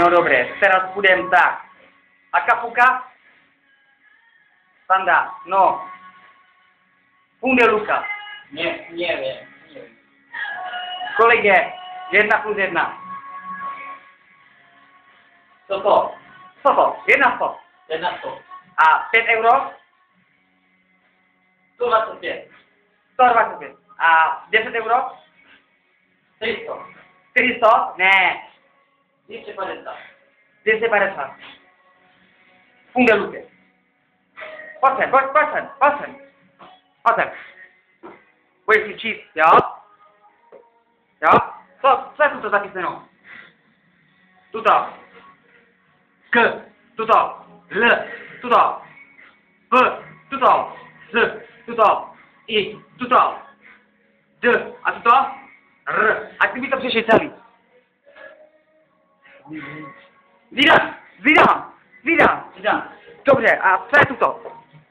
No dobré, teraz budem tak. Akapuka? Standa, no. Funde Luka. Nie, nie wiem. Nie wiem. Kolik je? Jedna plus jedna. Co to? Co to? Jedna sto. Jedna sto. A 5 euro? 125. 125. A 10 euro? 300. 400? Ne. Deseparețat. Deseparețat. Unde lucre? pasă, pasă, pasă, pasă, Voi fi ucis, da? Da? Sau, să ai făcut dacă este nou. Tuta. c, Tuta. L. Tuta. P. Tuta. Z. Tuta. I. Tuta. D. Atuta. R. Activită pe șețelii. Vilain Vilain Vilain Vilain Dobrze, a co tu to?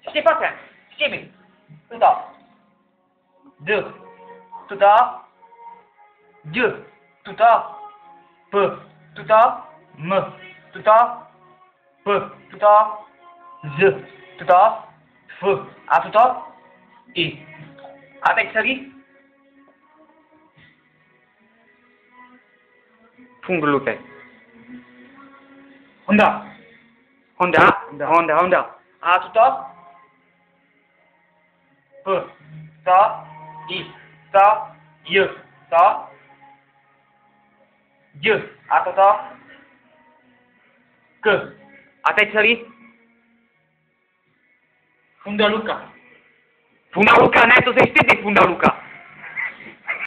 Ście potem, z ciebie. Tu to. D. Tu to. D. Tu to. P. Tu to. M. Tu to. P. Tu to. Z. Tu. F. A tu. I. A tej serii? Honda. Honda. Honda. Honda, Honda. A tuto? P. To. I. To. J. To. J. A toto? K. A teď celý? Funda Luka. Funda Luka, ne, to jsi ty, ty Funda Luka.